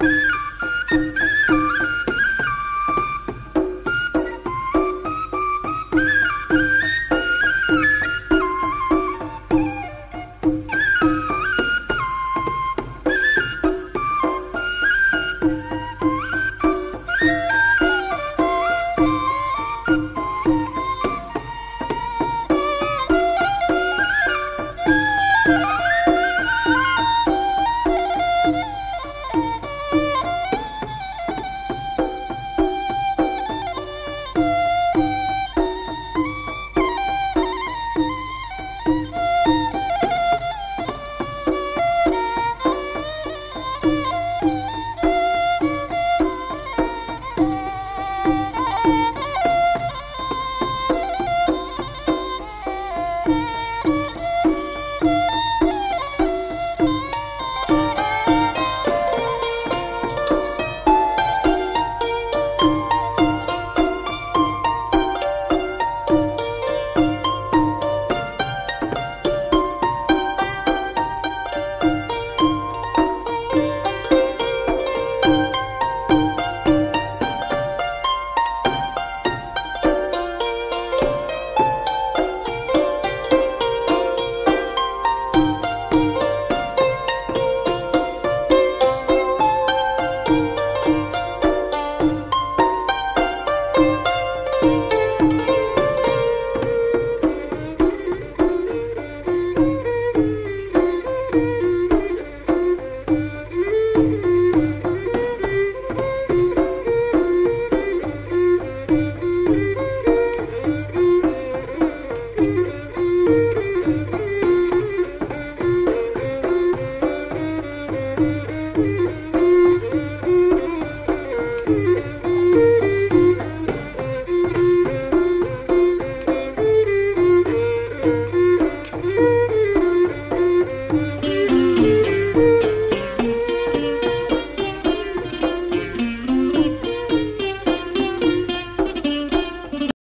you